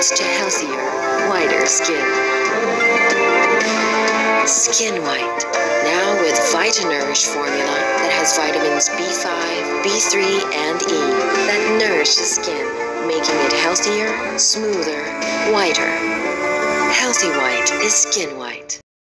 leads to healthier, whiter skin. SkinWhite, now with Vitanourish formula that has vitamins B5, B3, and E that nourish the skin, making it healthier, smoother, whiter. Healthy White is SkinWhite.